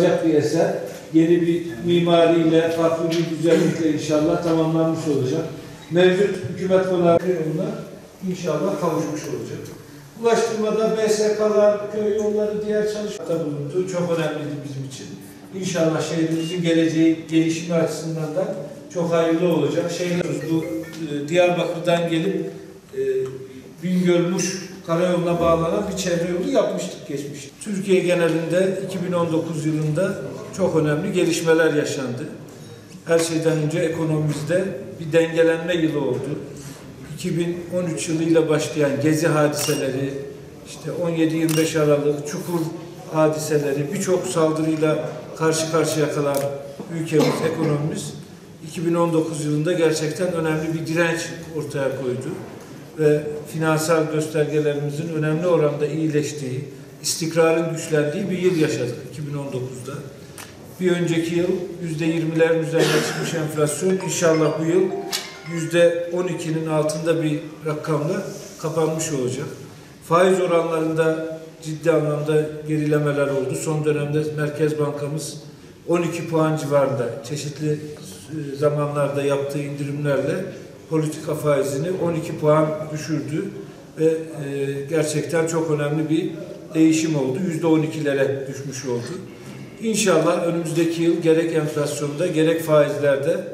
Olacak bir eser. Yeni bir mimariyle, farklı bir güzellikle inşallah tamamlanmış olacak. Mevcut hükümet konağı yoluna inşallah kavuşmuş olacak. Ulaştırmada BSK'lar, köy yolları, diğer çalışmalar bulundu. Çok önemliydi bizim için. İnşallah şehrimizin geleceği, gelişimi açısından da çok hayırlı olacak. Şehir bu e, Diyarbakır'dan gelip e, Bingöl-Muş karayoluna bağlanan bir çevre yolu yapmıştık geçmişte. Türkiye genelinde 2019 yılında çok önemli gelişmeler yaşandı. Her şeyden önce ekonomimizde bir dengelenme yılı oldu. 2013 yılıyla başlayan gezi hadiseleri, işte 17-25 Aralık, Çukur hadiseleri, birçok saldırıyla karşı karşıya kalan ülkemiz, ekonomimiz 2019 yılında gerçekten önemli bir direnç ortaya koydu ve finansal göstergelerimizin önemli oranda iyileştiği, istikrarın güçlendiği bir yıl yaşadık 2019'da. Bir önceki yıl yüzde yirmilerin üzerine çıkmış enflasyon inşallah bu yıl yüzde on ikinin altında bir rakamla kapanmış olacak. Faiz oranlarında ciddi anlamda gerilemeler oldu. Son dönemde Merkez Bankamız 12 puan civarında çeşitli e, zamanlarda yaptığı indirimlerle politika faizini 12 puan düşürdü ve e, gerçekten çok önemli bir değişim oldu. Yüzde 12'lere düşmüş oldu. İnşallah önümüzdeki yıl gerek enflasyonda gerek faizlerde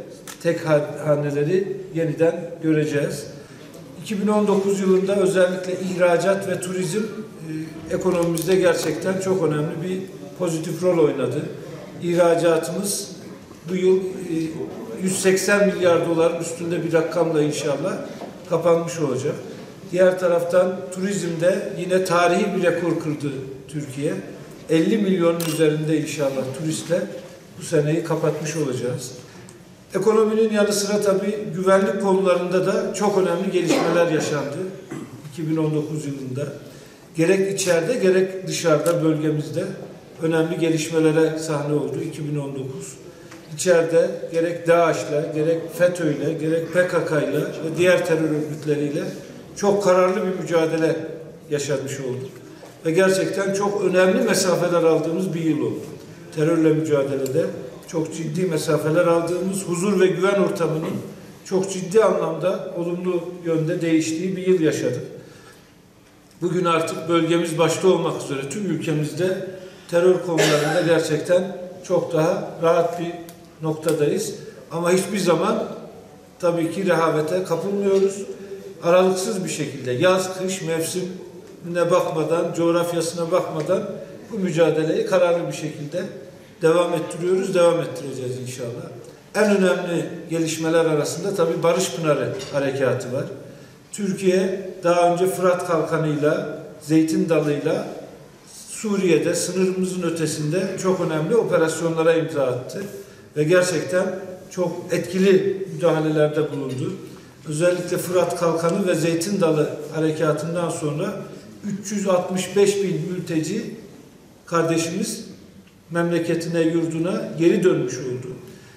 tek haneleri yeniden göreceğiz. 2019 yılında özellikle ihracat ve turizm e, ekonomimizde gerçekten çok önemli bir pozitif rol oynadı. İhracatımız bu yıl e, 180 milyar dolar üstünde bir rakamla inşallah kapanmış olacak. Diğer taraftan turizmde yine tarihi bir rekor kırdı Türkiye. 50 milyonun üzerinde inşallah turistle bu seneyi kapatmış olacağız. Ekonominin yanı sıra tabii güvenlik konularında da çok önemli gelişmeler yaşandı 2019 yılında. Gerek içeride gerek dışarıda bölgemizde önemli gelişmelere sahne oldu 2019. İçeride gerek DAEŞ'le, gerek FETÖ'yle, gerek PKK'yla ve diğer terör örgütleriyle çok kararlı bir mücadele yaşanmış olduk. Ve gerçekten çok önemli mesafeler aldığımız bir yıl oldu. Terörle mücadelede çok ciddi mesafeler aldığımız, huzur ve güven ortamının çok ciddi anlamda olumlu yönde değiştiği bir yıl yaşadık. Bugün artık bölgemiz başta olmak üzere tüm ülkemizde terör konularında gerçekten çok daha rahat bir noktadayız. Ama hiçbir zaman tabii ki rehavete kapılmıyoruz. Aralıksız bir şekilde yaz, kış, mevsimine bakmadan, coğrafyasına bakmadan bu mücadeleyi kararlı bir şekilde devam ettiriyoruz, devam ettireceğiz inşallah. En önemli gelişmeler arasında tabii Barış Pınarı Harekatı var. Türkiye daha önce Fırat Kalkanı'yla, Zeytin Dalı'yla Suriye'de sınırımızın ötesinde çok önemli operasyonlara imza attı. Ve gerçekten çok etkili müdahalelerde bulundu. Özellikle Fırat Kalkanı ve Zeytin Dalı harekatından sonra 365 bin mülteci kardeşimiz memleketine, yurduna geri dönmüş oldu.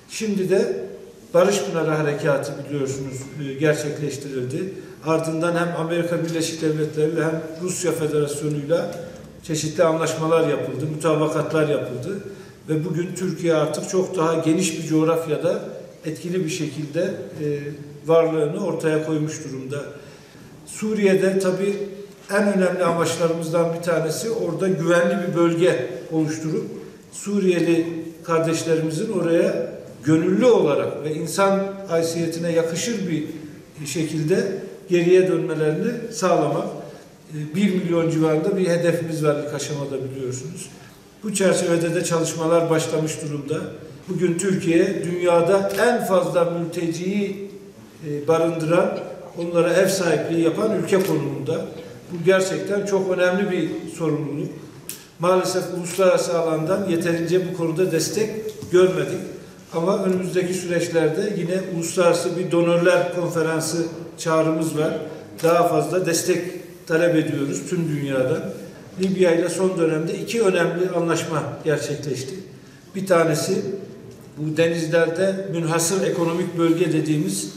Şimdi de Barış Pınarı Harekatı biliyorsunuz e, gerçekleştirildi. Ardından hem Amerika Birleşik Devletleri ile hem Rusya Federasyonu'yla çeşitli anlaşmalar yapıldı, mutabakatlar yapıldı ve bugün Türkiye artık çok daha geniş bir coğrafyada etkili bir şekilde e, varlığını ortaya koymuş durumda. Suriye'de tabii en önemli amaçlarımızdan bir tanesi orada güvenli bir bölge oluşturup Suriyeli kardeşlerimizin oraya gönüllü olarak ve insan haysiyetine yakışır bir şekilde geriye dönmelerini sağlamak. 1 milyon civarında bir hedefimiz var ilk aşamada biliyorsunuz. Bu çerçevede de çalışmalar başlamış durumda. Bugün Türkiye dünyada en fazla mülteciyi e, barındıran, onlara ev sahipliği yapan ülke konumunda. Bu gerçekten çok önemli bir sorumluluk. Maalesef uluslararası alandan yeterince bu konuda destek görmedik. Ama önümüzdeki süreçlerde yine uluslararası bir donörler konferansı çağrımız var. Daha fazla destek talep ediyoruz tüm dünyadan. Libya ile son dönemde iki önemli anlaşma gerçekleşti. Bir tanesi bu denizlerde münhasır ekonomik bölge dediğimiz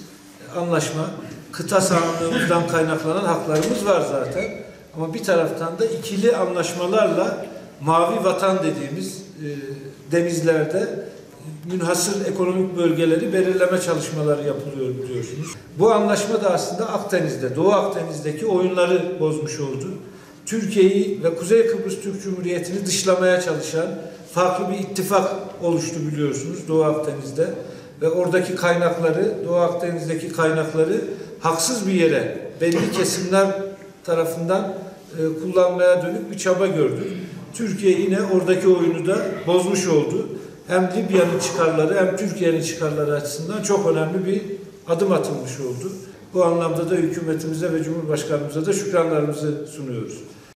anlaşma. Kıta sahanlığımızdan kaynaklanan haklarımız var zaten. Ama bir taraftan da ikili anlaşmalarla mavi vatan dediğimiz e, denizlerde münhasır ekonomik bölgeleri belirleme çalışmaları yapılıyor biliyorsunuz. Bu anlaşma da aslında Akdeniz'de, Doğu Akdeniz'deki oyunları bozmuş oldu. Türkiye'yi ve Kuzey Kıbrıs Türk Cumhuriyeti'ni dışlamaya çalışan farklı bir ittifak oluştu biliyorsunuz Doğu Akdeniz'de ve oradaki kaynakları, Doğu Akdeniz'deki kaynakları haksız bir yere belli kesimler tarafından e, kullanmaya dönük bir çaba gördük. Türkiye yine oradaki oyunu da bozmuş oldu. Hem Libya'nın çıkarları hem Türkiye'nin çıkarları açısından çok önemli bir adım atılmış oldu. Bu anlamda da hükümetimize ve Cumhurbaşkanımıza da şükranlarımızı sunuyoruz.